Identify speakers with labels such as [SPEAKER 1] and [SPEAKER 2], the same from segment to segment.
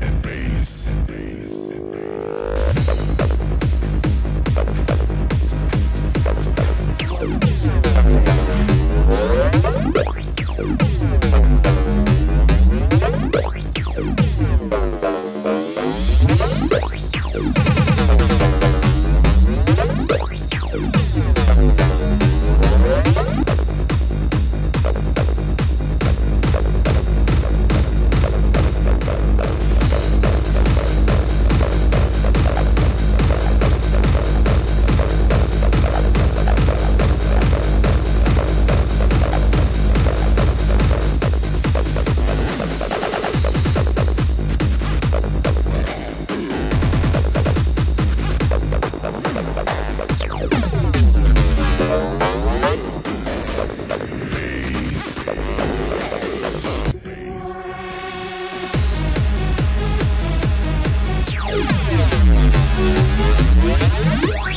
[SPEAKER 1] and bass. And bass. Bye.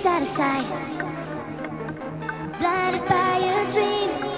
[SPEAKER 2] set aside Blinded by a dream.